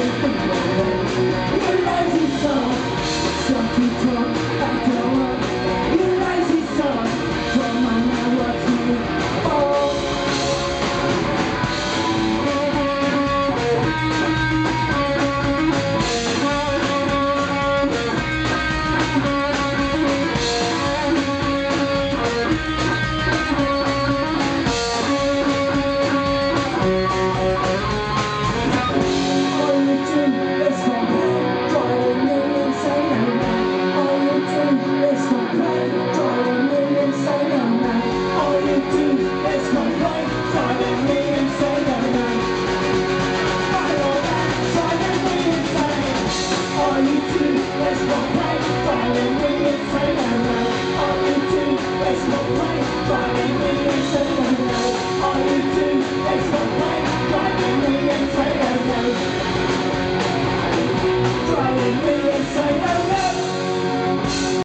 We're rising sun, some people I don't 爱的真相，有爱。